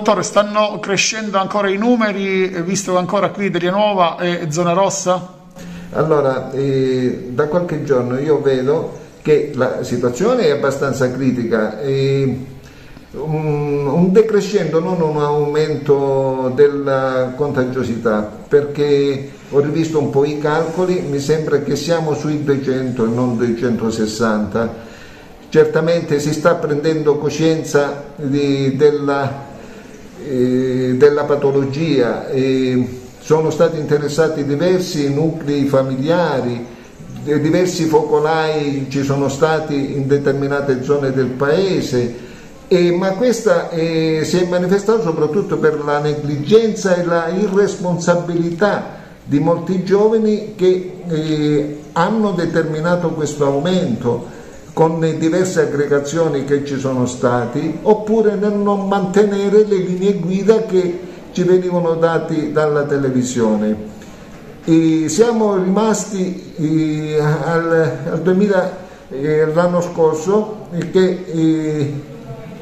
Dottore, stanno crescendo ancora i numeri, visto che ancora qui Delia Nuova è zona rossa? Allora, eh, da qualche giorno io vedo che la situazione è abbastanza critica. Eh, un, un decrescendo, non un aumento della contagiosità, perché ho rivisto un po' i calcoli, mi sembra che siamo sui 200 e non 260. Certamente si sta prendendo coscienza di, della eh, della patologia, eh, sono stati interessati diversi nuclei familiari, diversi focolai ci sono stati in determinate zone del paese, eh, ma questa eh, si è manifestata soprattutto per la negligenza e la irresponsabilità di molti giovani che eh, hanno determinato questo aumento con diverse aggregazioni che ci sono stati, oppure nel non mantenere le linee guida che ci venivano date dalla televisione. E siamo rimasti eh, al, al 2000, eh, l'anno scorso che eh,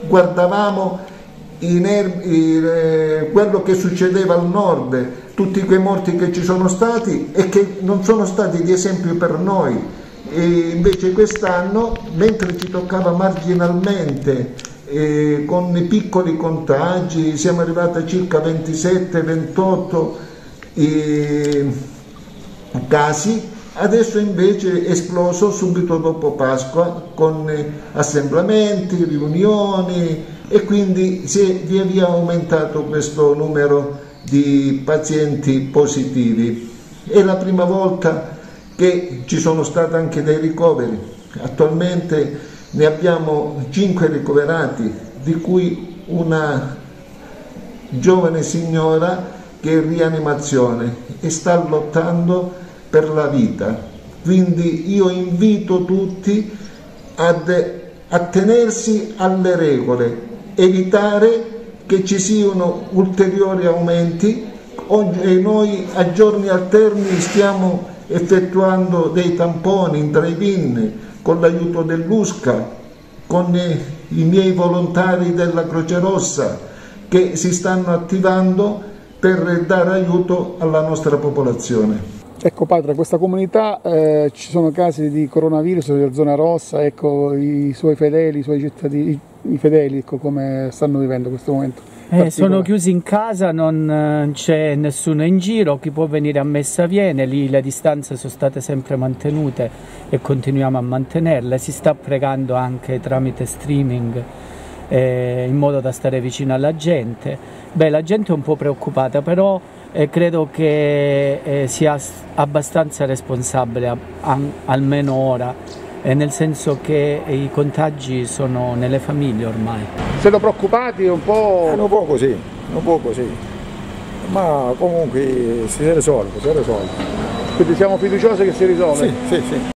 guardavamo eh, quello che succedeva al nord, tutti quei morti che ci sono stati e che non sono stati di esempio per noi e invece quest'anno, mentre ci toccava marginalmente eh, con piccoli contagi, siamo arrivati a circa 27-28 eh, casi, adesso invece è esploso subito dopo Pasqua con eh, assemblamenti, riunioni e quindi si è via via aumentato questo numero di pazienti positivi. È la prima volta che ci sono stati anche dei ricoveri. Attualmente ne abbiamo 5 ricoverati, di cui una giovane signora che è in rianimazione e sta lottando per la vita. Quindi io invito tutti ad attenersi alle regole, evitare che ci siano ulteriori aumenti e noi a giorni alterni stiamo effettuando dei tamponi in drive-in con l'aiuto dell'USCA, con i miei volontari della Croce Rossa che si stanno attivando per dare aiuto alla nostra popolazione. Ecco padre, questa comunità eh, ci sono casi di coronavirus nella zona rossa, ecco i suoi fedeli, i suoi cittadini, i fedeli, ecco come stanno vivendo questo momento. Eh, sono chiusi in casa, non eh, c'è nessuno in giro, chi può venire a messa viene, lì le distanze sono state sempre mantenute e continuiamo a mantenerle, si sta pregando anche tramite streaming eh, in modo da stare vicino alla gente. Beh, la gente è un po' preoccupata, però eh, credo che eh, sia abbastanza responsabile, a, a, almeno ora, eh, nel senso che i contagi sono nelle famiglie ormai. Siete preoccupati un po'? Eh, un po' così, un po' così, ma comunque si risolve, si risolve. Quindi siamo fiduciosi che si risolve? Sì, sì, sì.